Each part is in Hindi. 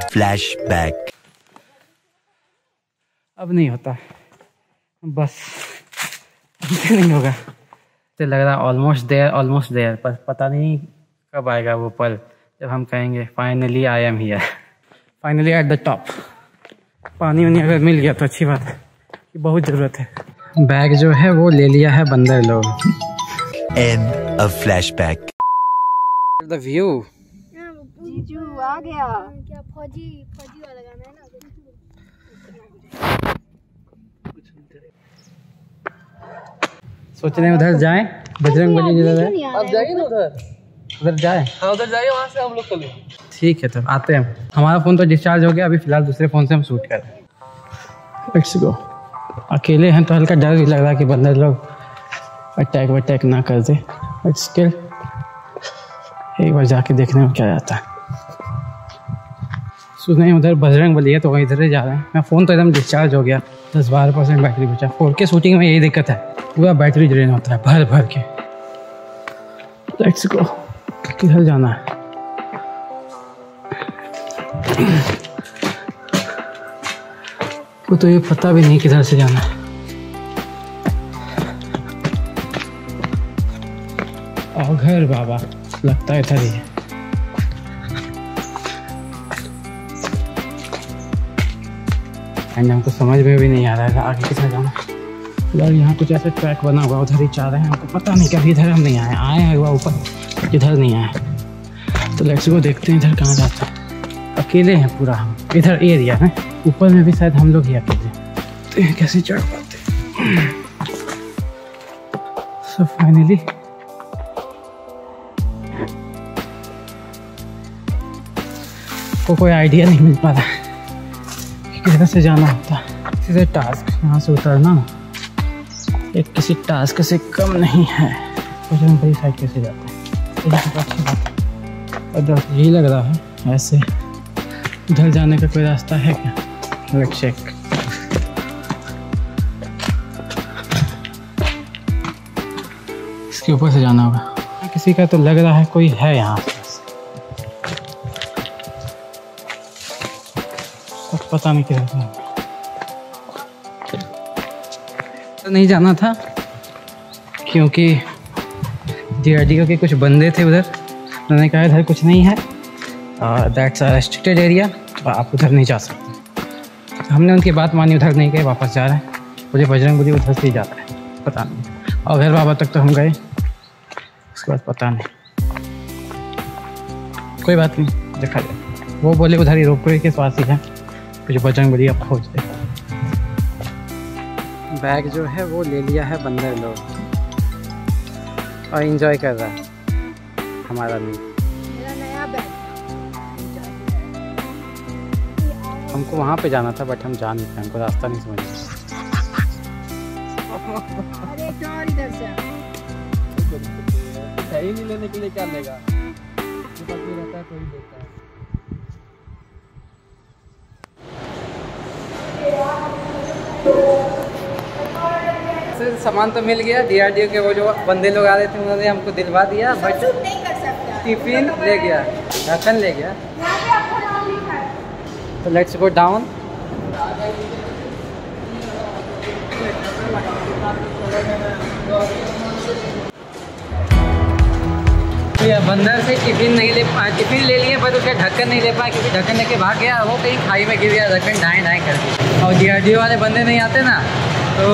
Flashback. अब नहीं होता। बस हमसे नहीं होगा। तो लग रहा ऑलमोस्ट देयर ऑलमोस्ट देयर पर पता नहीं कब आएगा वो पल जब हम कहेंगे finally I am here finally at the top पानी वानी अगर मिल गया तो अच्छी बात है कि बहुत ज़रूरत है। बैग जो है वो ले लिया है बंदर लोग। End of flashback. The view जीजू आ गया। क्या फौजी फौजी वाला गाना है ना? सोच रहे हैं उधर जाएँ? बजरंग बली जिधर है। आप जाइए ना उधर। उधर जाए? हाँ उधर जाइए वहाँ से हम लोग चले। ठीक है तब आते हैं। हमारा फ़ोन तो डिस्चार्ज हो गया अभी फ़िलहाल दूसरे फ़ोन से हम शूट कर रहे हैं। लेट्स गो अकेले हैं तो हल्का डर भी लग रहा है कि बंदर लोग अटैक वटैक ना कर दे। बट स्टिल एक बार जाके देखने में क्या जाता है। सुने उधर बजरंग बली है तो वहीं इधर ही जा रहे हैं। मैं फ़ोन तो एकदम डिस्चार्ज हो गया। दस बारह परसेंट बैटरी बचा। फोर के शूटिंग में यही दिक्कत है। पूरा बैटरी ड्रेन होता है भर भर के। लेट्स गो किधर जाना है? वो तो ये पता भी नहीं किधर से जाना है। और घर बाबा लगता है इधर ही है। एंड हमको समझ में भी नहीं आ रहा है, आगे किधर जाना फ़िलहाल यहाँ कुछ ऐसा ट्रैक बना हुआ उधर ही चाह रहे हैं, हमको पता नहीं कभी इधर हम नहीं आए आए हैं हुआ ऊपर इधर नहीं आए। तो लेट्स गो देखते हैं इधर कहाँ जाते हैं। अकेले हैं पूरा हम, इधर एरिया में, ऊपर में भी शायद हम लोग ही अकेले। तो ये कैसे चढ़ पाते सो फाइनली को कोई आइडिया नहीं मिल पा रहा है। कि किधर से जाना होता? है सीधे टास्क यहाँ से उतरना? ना एक किसी टास्क से कम नहीं है। बड़ी साइड कैसे जाते हैं। अच्छी बात है। और यही लग रहा है ऐसे उधर जाने का कोई रास्ता है क्या? लेट्स चेक इसके ऊपर से जाना होगा। किसी का तो लग रहा है कोई है यहाँ पता नहीं से तो नहीं जाना था? क्योंकि डी के कुछ बंदे थे उधर। उन्होंने कहा, इधर कुछ नहीं है। दैट्स अ रेस्ट्रिक्टेड एरिया आप उधर नहीं जा सकते। हमने उनकी बात मानी, उधर नहीं गए, वापस जा रहे हैं। मुझे बजरंग बली उधर से ही जाता है। पता नहीं। और घर बाबा तक तो हम गए। उसके बाद पता नहीं। कोई बात नहीं, देखा जाए। वो बोले, उधर ही रोपवे के पास ही है। कुछ बजरंग बली अब खोज दे बैग जो है वो ले लिया है बंदर लोग। और इंजॉय कर रहा है हमारा भी मेरा नया बैग। हमको वहाँ पे जाना था बट हम जा नहीं पाए। हमको रास्ता नहीं समझ अरे। सही नहीं लेने के लिए क्या लेगा? में रहता है कोई देता है। सामान तो मिल गया डीआरडीओ के वो जो बंदे लोग आ रहे थे उन्होंने हमको दिलवा दिया बट टिफ़िन ले गया ढक्कन ले गया। तो लेट्स गो डाउन तो बंदर से टिफ़िन नहीं ले पाए टिफ़िन ले लिए पर उसका ढक्कन नहीं ले पाया क्योंकि ढक्कन लेके भाग गया वो कहीं खाई में गिर गया ढक्कन ढाई ढाई कर दिया और डी वाले बंदे नहीं आते ना तो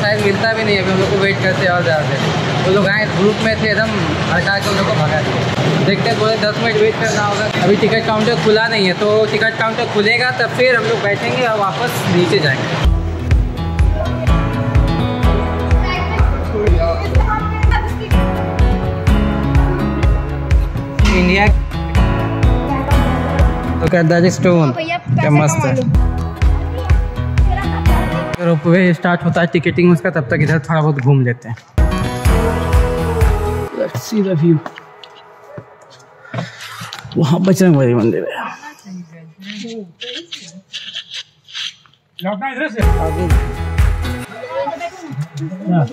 शायद मिलता भी नहीं है कि हम लोग को वेट करते और ज़्यादा देर वो लोग आए ग्रुप में थे एकदम हटा के उन लोग को भगा दिया। देखते हैं बोले दस मिनट वेट करना होगा। अभी टिकट काउंटर खुला नहीं है तो टिकट काउंटर खुलेगा तब फिर हम लोग बैठेंगे और वापस नीचे जाएँगे। इंडिया तो करदा स्टोन क्या मस्त है। रोपवे स्टार्ट होता है टिकटिंग उसका, तब तक इधर थोड़ा बहुत घूम लेते हैं। Let's see the view. वहाँ बजरंग बली मंदिर है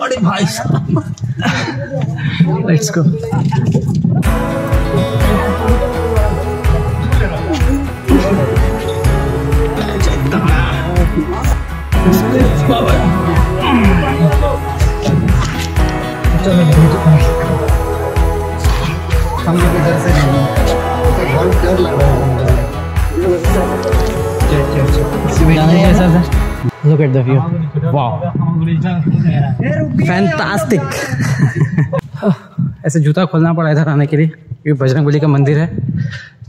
अरे भाई लेट्स गो चलो हम लोग इधर से Look at the view. Wow. Fantastic. ऐसे जूता खोलना पड़ा इधर आने के लिए क्योंकि बजरंग बली का मंदिर है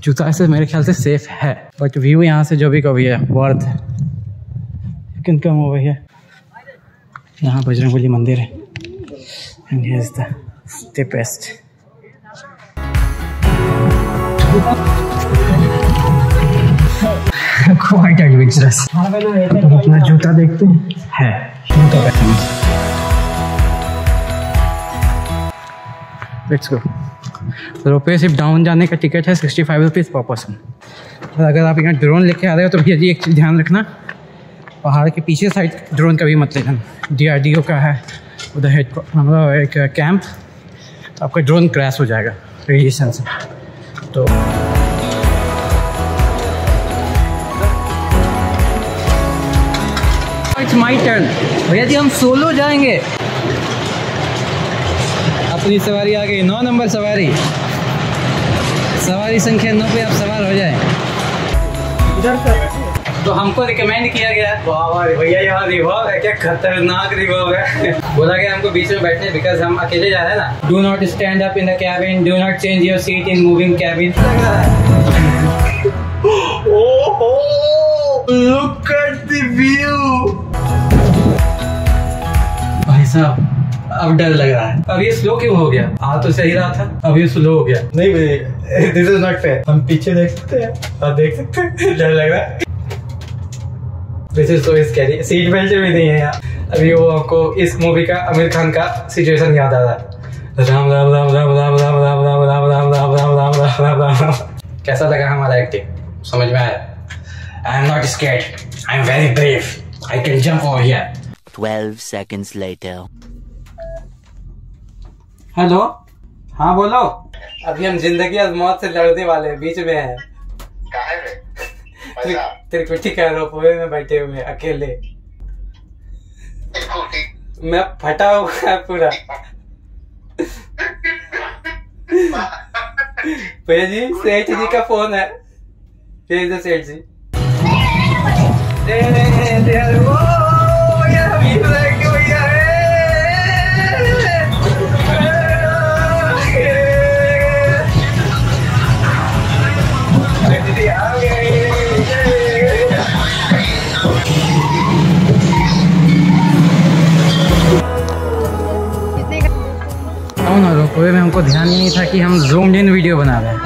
जूता ऐसे मेरे ख्याल से सेफ़ है बट व्यू यहाँ से जो भी कभी है वर्थ है कम हो गई है यहाँ बजरंग बली मंदिर है। And here is the steepest quite adventurous अपना जूता देखते हैं? है। जूता का लेट्स गो रोपे सिर्फ़ डाउन जाने का टिकट है sixty five rupees per person अगर आप यहाँ ड्रोन लेके आ रहे हो तो भैया जी एक चीज़ ध्यान रखना। पहाड़ के पीछे साइड ड्रोन का भी मत लेना। डी आर डी ओ का है। उधर हेड मतलब एक कैंप तो आपका ड्रोन क्रैश हो जाएगा। रेडिएशन से। तो इट्स माई टर्न भैया जी हम सोलो जाएँगे। अपनी सवारी आ गई नौ नंबर सवारी। सवारी संख्या नौ पे आप सवार हो जाए। तो हमको रिकमेंड किया गया। भैया यहाँ रिवॉल्व है क्या खतरनाक रिवॉल्व है। बोला गया हमको बीच में बैठने बिकॉज़ हम अकेले जा रहे हैं ना। Do not stand up in the cabin do not change your seat in moving cabin Look at the view. भाई साहब अब डर लग रहा है। अब ये स्लो क्यों हो गया? आ तो सही रहा था अब ये स्लो हो गया। नहीं भाई दिस इज़ नॉट फेयर हम पीछे देख सकते हैं आप देख सकते हैं डर लग रहा है। This is so scary seat belt भी नहीं है यहाँ अभी वो आपको इस मूवी का आमिर खान का सिचुएशन याद आ रहा है राम राम राम राम राम राम राम राम राम राम राम राम राम राम राम राम राम कैसा लगा हमारा एक्टिंग समझ में आया I am not scared I am very brave I can jump over here 12 seconds later. Hello हाँ बोलो अभी हम ज़िंदगी और मौत से लड़ने वाले बीच में हैं त्रिकुटी का रोपवे में बैठे हुए अकेले मैं फटा हुआ पूरा भैया जी सेठ जी का फ़ोन है भेज दो सेठ जी हो रोपवे में हमको ध्यान ही नहीं था कि हम जूम इन वीडियो बना रहे हैं।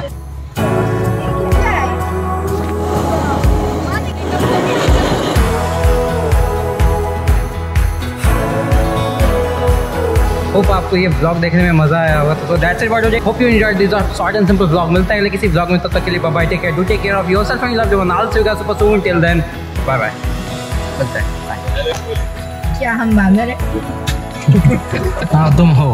होप आपको ये ब्लॉग देखने में मज़ा आया होगा। तो that's it what hope you enjoyed this short and simple blog मिलता है अगले किसी ब्लॉग में तब तक के लिए bye bye take care do take care of yourself and love your नाल you guys super soon till then bye bye मिलते हैं. क्या हम बांदर है? हाँ तुम हो.